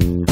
you